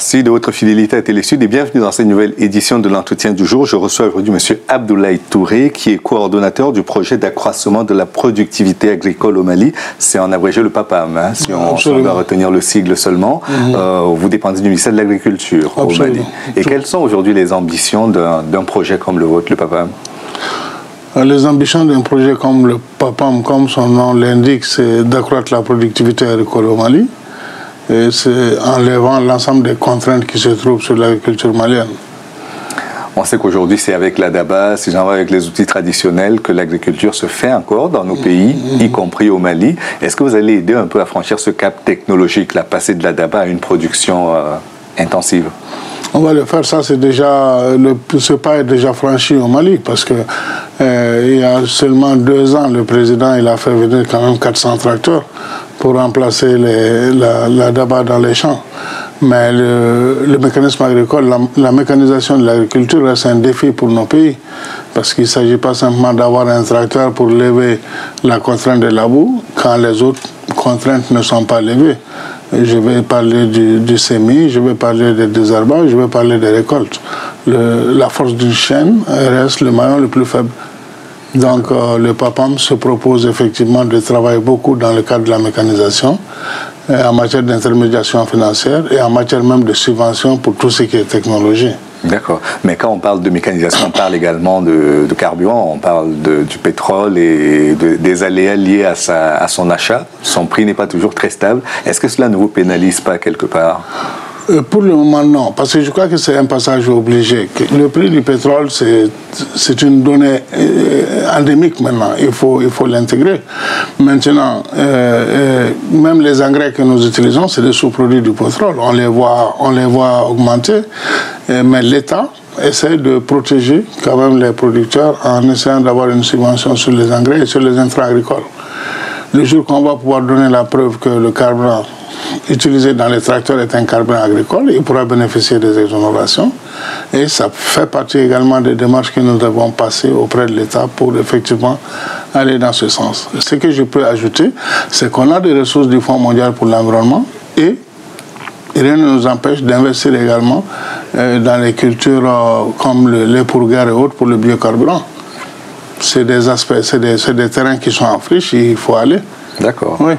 Merci de votre fidélité à Télésud et bienvenue dans cette nouvelle édition de l'entretien du jour. Je reçois aujourd'hui M. Abdoulaye Touré, qui est coordonnateur du projet d'accroissement de la productivité agricole au Mali. C'est en abrégé le PAPAM, hein, si, on, doit retenir le sigle seulement. Mhm. Euh, vous dépendez du ministère de l'Agriculture au Mali. Et quelles sont aujourd'hui les ambitions d'un projet comme le vôtre, le PAPAM euh, les ambitions d'un projet comme le PAPAM, comme son nom l'indique, c'est d'accroître la productivité agricole au Mali c'est en levant l'ensemble des contraintes qui se trouvent sur l'agriculture malienne. On sait qu'aujourd'hui, c'est avec la DABA, si j'en avec les outils traditionnels, que l'agriculture se fait encore dans nos pays, y compris au Mali. Est-ce que vous allez aider un peu à franchir ce cap technologique, la passer de la DABA à une production euh, intensive? On va le faire, ça c'est déjà, le, ce pas est déjà franchi au Mali parce que euh, il y a seulement deux ans, le président il a fait venir quand même 400 tracteurs pour remplacer la, la, DABA dans les champs. Mais le, mécanisme agricole, la, mécanisation de l'agriculture reste un défi pour nos pays parce qu'il ne s'agit pas simplement d'avoir un tracteur pour lever la contrainte de la boue quand les autres contraintes ne sont pas levées. Je vais parler du, du je vais parler des désherbages, je vais parler des récoltes. la force d'une chaîne reste le maillon le plus faible. Donc euh, le PAPAM se propose effectivement de travailler beaucoup dans le cadre de la mécanisation, euh, en matière d'intermédiation financière et en matière même de subvention pour tout ce qui est technologie. D'accord. Mais quand on parle de mécanisation, on parle également de, carburant, on parle du pétrole et des aléas liés à, sa, à son achat. Son prix n'est pas toujours très stable. Est-ce que cela ne vous pénalise pas quelque part? Pour le moment, non, parce que je crois que c'est un passage obligé. Le prix du pétrole, c'est une donnée euh, endémique maintenant. Il faut il faut l'intégrer. Maintenant, euh, même les engrais que nous utilisons, c'est des sous-produits du pétrole. On les voit, on les voit augmenter, mais l'État essaie de protéger quand même les producteurs en essayant d'avoir une subvention sur les engrais et sur les intrants agricoles. Le jour qu'on va pouvoir donner la preuve que le carburant utilisé dans les tracteurs est un carburant agricole, il pourra bénéficier des exonérations. Et ça fait partie également des démarches que nous devons passer auprès de l'État pour effectivement aller dans ce sens. Ce que je peux ajouter, c'est qu'on a des ressources du Fonds mondial pour l'environnement et rien ne nous empêche d'investir également euh, dans les cultures euh, comme le lait pour guerre et autres pour le biocarburant. C'est des aspects, c'est des, des terrains qui sont en friche, il faut aller. D'accord. Oui.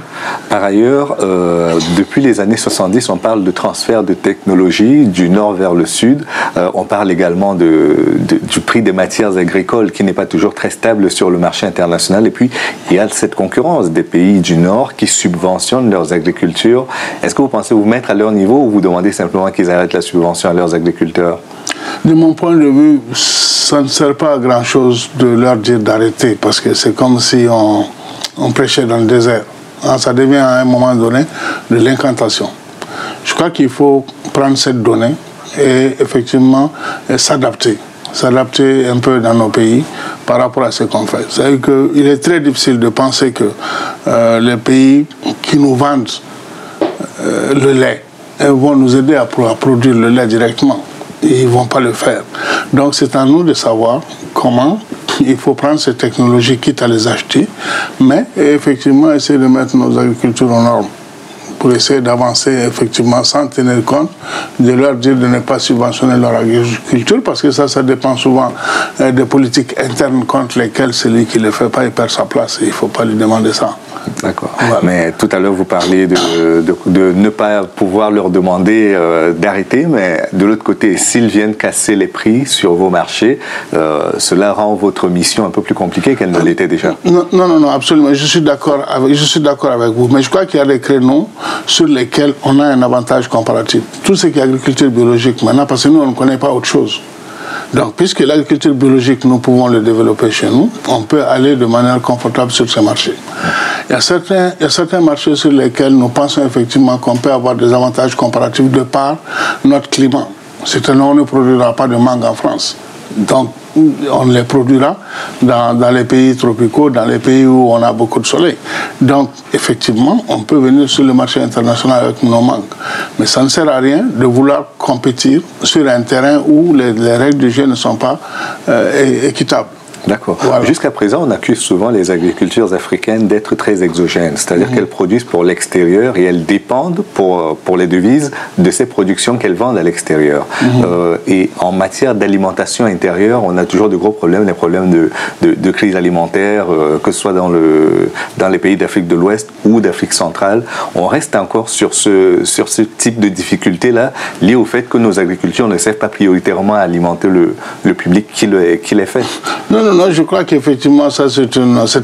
Par ailleurs, euh, depuis les années 70, on parle de transfert de technologie du nord vers le sud. Euh, on parle également de, du prix des matières agricoles qui n'est pas toujours très stable sur le marché international. Et puis, il y a cette concurrence des pays du nord qui subventionnent leurs agricultures. Est-ce que vous pensez vous mettre à leur niveau ou vous demandez simplement qu'ils arrêtent la subvention à leurs agriculteurs? De mon point de vue, ça ne sert pas à grand-chose de leur dire d'arrêter parce que c'est comme si on on prêchait dans le désert. Ah, ça devient à un moment donné de l'incantation. Je crois qu'il faut prendre cette donnée et effectivement s'adapter. S'adapter un peu dans nos pays par rapport à ce qu'on fait. C'est-à-dire qu'il est très difficile de penser que euh, les pays qui nous vendent euh, le lait vont nous aider à, à produire le lait directement. Ils ne vont pas le faire. Donc c'est à nous de savoir comment il faut prendre ces technologies, quitte à les acheter, mais effectivement essayer de mettre nos agricultures en normes pour essayer d'avancer effectivement sans tenir compte de leur dire de ne pas subventionner leur agriculture parce que ça, ça dépend souvent euh, des politiques internes contre lesquelles celui qui ne le fait pas, il perd sa place et il ne faut pas lui demander ça. D'accord. Mais tout à l'heure, vous parliez de, de, ne pas pouvoir leur demander euh, d'arrêter, mais de l'autre côté, s'ils viennent casser les prix sur vos marchés, euh, cela rend votre mission un peu plus compliquée qu'elle ne l'était déjà. Non, non, non, absolument. Je suis d'accord avec, je suis d'accord avec vous. Mais je crois qu'il y a des créneaux sur lesquels on a un avantage comparatif. Tout ce qui est agriculture biologique maintenant, parce que nous, on ne connaît pas autre chose. Donc, puisque l'agriculture biologique, nous pouvons le développer chez nous, on peut aller de manière confortable sur ces marchés. Il y a certains, il y a certains marchés sur lesquels nous pensons effectivement qu'on peut avoir des avantages comparatifs de par notre climat. C'est un on ne produira pas de mangue en France. Donc, on les produira dans, dans, les pays tropicaux, dans les pays où on a beaucoup de soleil. Donc, effectivement, on peut venir sur le marché international avec nos mangues. Mais ça ne sert à rien de vouloir compétir sur un terrain où les, règles du jeu ne sont pas euh, équitables. D'accord. Jusqu'à présent, on accuse souvent les agricultures africaines d'être très exogènes, c'est-à-dire mhm. qu'elles produisent pour l'extérieur et elles dépendent pour, pour les devises de ces productions qu'elles vendent à l'extérieur. Mhm. Euh, et en matière d'alimentation intérieure, on a toujours de gros problèmes, des problèmes de, de, crise alimentaire, euh, que ce soit dans, le, dans les pays d'Afrique de l'Ouest ou d'Afrique centrale. On reste encore sur ce, sur ce type de difficultés-là, liées au fait que nos agricultures ne servent pas prioritairement à alimenter le, le public qui, le, qui les fait. Non, non, non, je crois qu'effectivement, ça, c'est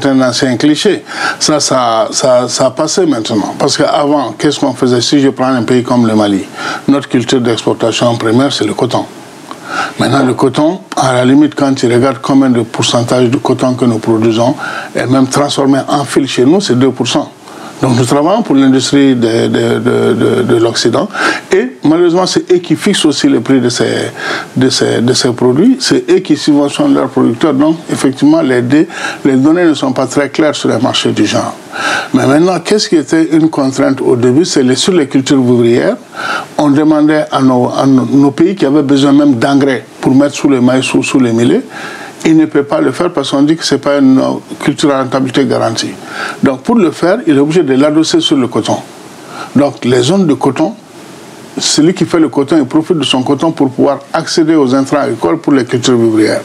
un ancien cliché. Ça, ça, ça, a passé maintenant. Parce qu'avant, qu'est-ce qu'on faisait? Si je prends un pays comme le Mali, notre culture d'exportation primaire, c'est le coton. Maintenant, le coton, à la limite, quand tu regardes combien de pourcentage de coton que nous produisons, et même transformé en fil chez nous, c'est 2%. Donc nous travaillons pour l'industrie de, de, de, de l'Occident et malheureusement c'est eux qui fixent aussi le prix de ces, de ces, ces produits, c'est eux qui subventionnent leurs producteurs. Donc effectivement les, les données ne sont pas très claires sur les marchés du genre. Mais maintenant, qu'est-ce qui était une contrainte au début? C'est sur les cultures ouvrières, on demandait à nos, à nos pays qui avaient besoin même d'engrais pour mettre sous les maïs ou sous les millets, il ne peut pas le faire parce qu'on dit que ce n'est pas une culture à rentabilité garantie. Donc pour le faire, il est obligé de l'adosser sur le coton. Donc les zones de coton, celui qui fait le coton, il profite de son coton pour pouvoir accéder aux intrants agricoles pour les cultures vivrières.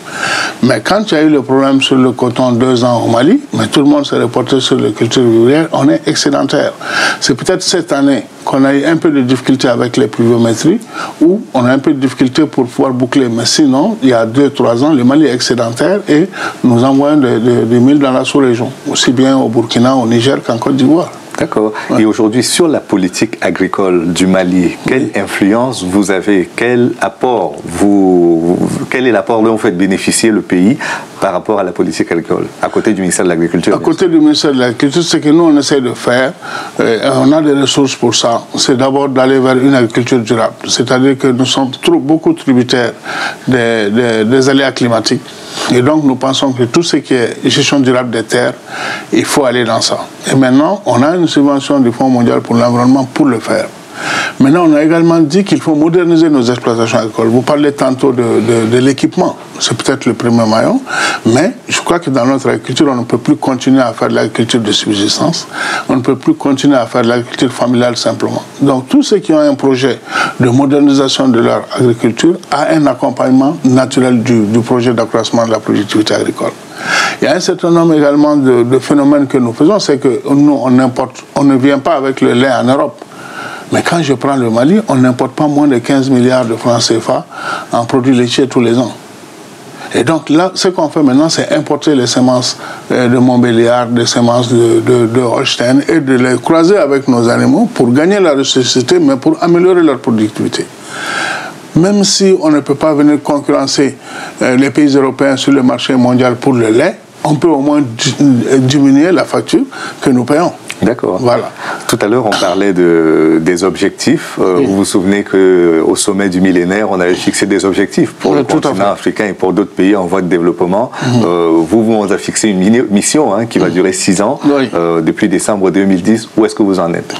Mais quand il y a eu le problème sur le coton deux ans au Mali, mais tout le monde s'est reporté sur les cultures vivrières, on est excédentaire. C'est peut-être cette année qu'on a eu un peu de difficulté avec les pluviométries, où on a un peu de difficulté pour pouvoir boucler. Mais sinon, il y a deux, trois ans, le Mali est excédentaire et nous envoyons des milles dans la sous-région, aussi bien au Burkina, au Niger qu'en Côte d'Ivoire. D'accord. Et aujourd'hui, sur la politique agricole du Mali, quelle influence vous avez? Quel apport vous, Quel est l'apport dont vous faites bénéficier le pays par rapport à la politique agricole, à côté du ministère de l'Agriculture À côté du ministère de l'Agriculture, ce que nous, on essaie de faire, euh, on a des ressources pour ça, c'est d'abord d'aller vers une agriculture durable. C'est-à-dire que nous sommes trop, beaucoup tributaires des, des, des aléas climatiques. Et donc, nous pensons que tout ce qui est gestion durable des terres, il faut aller dans ça. Et maintenant, on a une subvention du Fonds mondial pour l'environnement pour le faire. Maintenant, on a également dit qu'il faut moderniser nos exploitations agricoles. Vous parlez tantôt de, l'équipement, c'est peut-être le premier maillon, mais je crois que dans notre agriculture, on ne peut plus continuer à faire de l'agriculture de subsistance, on ne peut plus continuer à faire de l'agriculture familiale simplement. Donc, tous ceux qui ont un projet de modernisation de leur agriculture a un accompagnement naturel du, projet d'accroissement de la productivité agricole. Il y a un certain nombre également de, phénomènes que nous faisons, c'est que nous, on, importe, on ne vient pas avec le lait en Europe. Mais quand je prends le Mali, on n'importe pas moins de 15 milliards de francs CFA en produits laitiers tous les ans. Et donc là, ce qu'on fait maintenant, c'est importer les semences euh, de Montbéliard, des semences de, Holstein et de les croiser avec nos animaux pour gagner la ressourcité, mais pour améliorer leur productivité. Même si on ne peut pas venir concurrencer euh, les pays européens sur le marché mondial pour le lait, on peut au moins diminuer la facture que nous payons. D'accord. Voilà. Tout à l'heure, on parlait de, des objectifs. Euh, vous vous souvenez qu'au sommet du millénaire, on avait fixé des objectifs pour le continent africain et pour d'autres pays en voie de développement. Mhm. euh, vous, vous avez fixé une mission hein, qui va mhm. durer six ans, euh, depuis décembre 2010. Où est-ce que vous en êtes?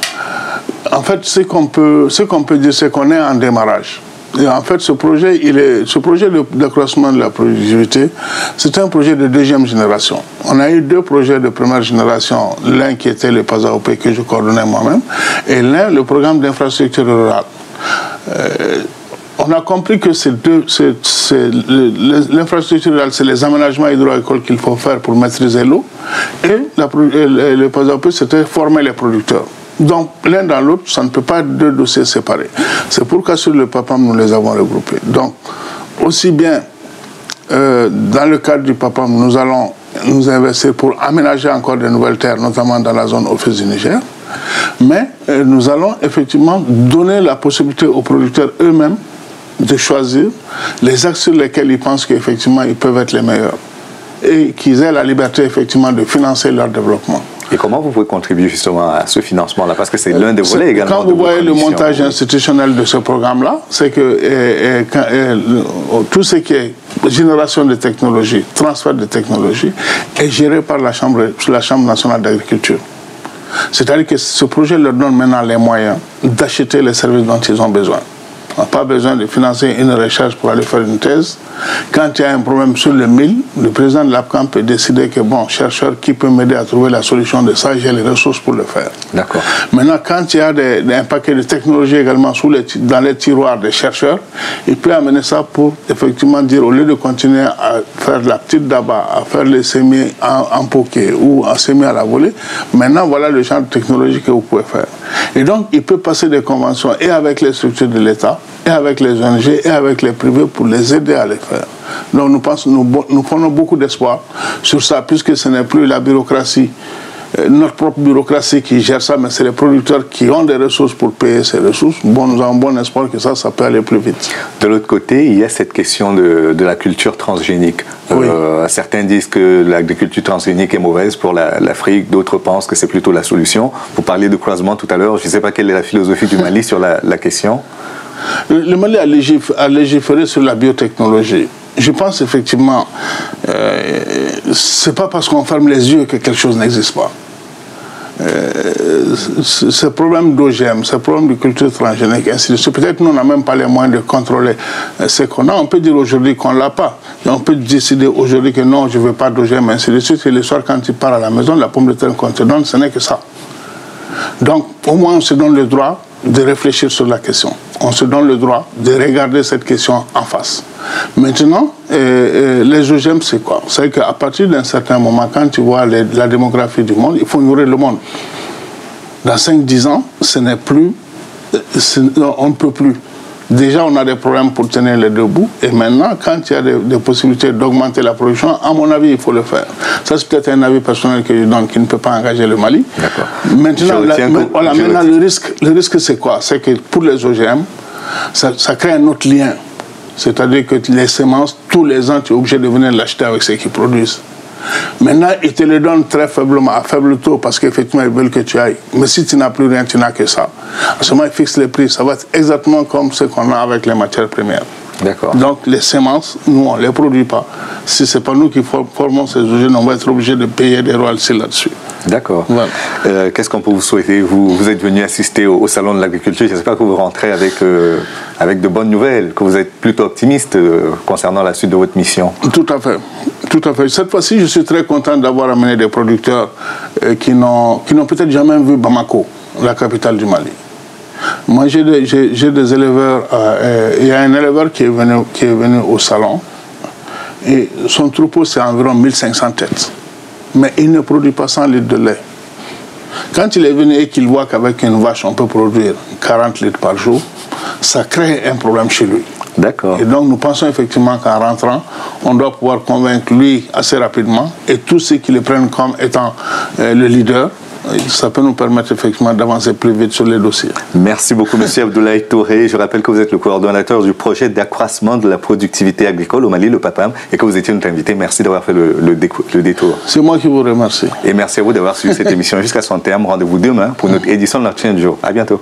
En fait, ce qu'on peut, qu'on peut dire, c'est qu'on est en démarrage en fait, ce projet, ce projet d'accroissement de, la productivité, c'est un projet de deuxième génération. On a eu deux projets de première génération, l'un qui était le PASAOP que je coordonnais moi-même, et l'un, le programme d'infrastructure rurale. Euh, on a compris que l'infrastructure rurale, c'est les aménagements hydro-agricoles qu'il faut faire pour maîtriser l'eau, et, le PASAOP, c'était former les producteurs. Donc, l'un dans l'autre, ça ne peut pas être deux dossiers séparés. C'est pourquoi sur le PAPAM, nous les avons regroupés. Donc, aussi bien euh, dans le cadre du PAPAM, nous allons nous investir pour aménager encore de nouvelles terres, notamment dans la zone office du Niger. Mais euh, nous allons effectivement donner la possibilité aux producteurs eux-mêmes de choisir les axes sur lesquels ils pensent qu'effectivement ils peuvent être les meilleurs et qu'ils aient la liberté effectivement de financer leur développement. Et comment vous pouvez contribuer justement à ce financement-là? Parce que c'est l'un des volets également. Quand vous voyez le montage institutionnel de ce programme-là, c'est que tout ce qui est génération de technologie, transfert de technologie, est géré par la Chambre, la chambre nationale d'agriculture. C'est-à-dire que ce projet leur donne maintenant les moyens d'acheter les services dont ils ont besoin. On n'a pas besoin de financer une recherche pour aller faire une thèse. Quand il y a un problème sur le mille, le président de l'APCAM peut décider que, bon, chercheur qui peut m'aider à trouver la solution de ça, j'ai les ressources pour le faire. D'accord. Maintenant, quand il y a un paquet de technologies également sous les, dans les tiroirs des chercheurs, il peut amener ça pour effectivement dire, au lieu de continuer à faire la petite d'abat, à faire les semis en, en poké ou à semer à la volée, maintenant, voilà le genre de technologie que vous pouvez faire. Et donc, il peut passer des conventions et avec les structures de l'État, et avec les ONG, et avec les privés pour les aider à les faire. Donc, nous, pensons, nous, nous prenons beaucoup d'espoir sur ça, puisque ce n'est plus la bureaucratie euh, notre propre bureaucratie qui gère ça, mais c'est les producteurs qui ont des ressources pour payer ces ressources. Bon, nous avons bon espoir que ça, ça peut aller plus vite. De l'autre côté, il y a cette question de, de la culture transgénique. Euh, certains disent que l'agriculture transgénique est mauvaise pour l'Afrique, d'autres pensent que c'est plutôt la solution. Vous parliez de croisement tout à l'heure, je ne sais pas quelle est la philosophie du Mali sur la, la question. Le Mali a, légiféré sur la biotechnologie je pense effectivement, euh, c'est pas parce qu'on ferme les yeux que quelque chose n'existe pas. Euh, ce problème d'OGM, ce problème de culture transgénique, ainsi de suite, peut-être nous n'a même pas les moyens de contrôler euh, ce qu'on a. On peut dire aujourd'hui qu'on ne l'a pas. On peut décider aujourd'hui que non, je ne veux pas d'OGM, ainsi de suite. Et le soir, quand tu pars à la maison, la pomme de terre qu'on te donne, ce n'est que ça. Donc, au moins, on se donne le droit de réfléchir sur la question. On se donne le droit de regarder cette question en face. Maintenant, euh, euh, les OGM, c'est quoi? C'est qu'à partir d'un certain moment, quand tu vois la démographie du monde, il faut nourrir le monde. Dans 5-10 ans, ce n'est plus, on ne peut plus. Déjà, on a des problèmes pour tenir les deux bouts. Et maintenant, quand il y a des, possibilités d'augmenter la production, à mon avis, il faut le faire. Ça, c'est peut-être un avis personnel que je donne qui ne peut pas engager le Mali. Maintenant, voilà, maintenant le risque, le risque c'est quoi? C'est que pour les OGM, ça, ça crée un autre lien. C'est-à-dire que les semences, tous les ans, tu es obligé de venir l'acheter avec ceux qui produisent. Maintenant, ils te le donnent très faiblement, à faible taux, parce qu'effectivement, ils veulent que tu ailles. Mais si tu n'as plus rien, tu n'as que ça. À ce moment, ils fixent les prix. Ça va être exactement comme ce qu'on a avec les matières premières. D'accord. Donc, les semences, nous, on ne les produit pas. Si ce n'est pas nous qui formons ces usines, on va être obligé de payer des royalties là-dessus. D'accord. Euh, qu'est-ce qu'on peut vous souhaiter? Vous, vous êtes venu assister au, Salon de l'agriculture. J'espère que vous rentrez avec, euh, avec de bonnes nouvelles, que vous êtes plutôt optimiste euh, concernant la suite de votre mission. Tout à fait. Tout à fait. Cette fois-ci, je suis très content d'avoir amené des producteurs qui n'ont peut-être jamais vu Bamako, la capitale du Mali. Moi, j'ai des, éleveurs. il y a un éleveur qui est venu, qui est venu au salon. Et son troupeau, c'est environ 1500 têtes mais il ne produit pas 100 litres de lait. Quand il est venu et qu'il voit qu'avec une vache, on peut produire 40 litres par jour, ça crée un problème chez lui. D'accord. Et donc nous pensons effectivement qu'en rentrant, on doit pouvoir convaincre lui assez rapidement et tous ceux qui le prennent comme étant euh, le leader ça peut nous permettre effectivement d'avancer plus vite sur les dossiers. Merci beaucoup, Monsieur Abdoulaye Touré. Je rappelle que vous êtes le coordonnateur du projet d'accroissement de la productivité agricole au Mali, le PAPAM, et que vous étiez notre invité. Merci d'avoir fait le, le, détour. C'est moi qui vous remercie. Et merci à vous d'avoir suivi cette émission jusqu'à son terme. Rendez-vous demain pour notre édition de l'Action du jour. À bientôt.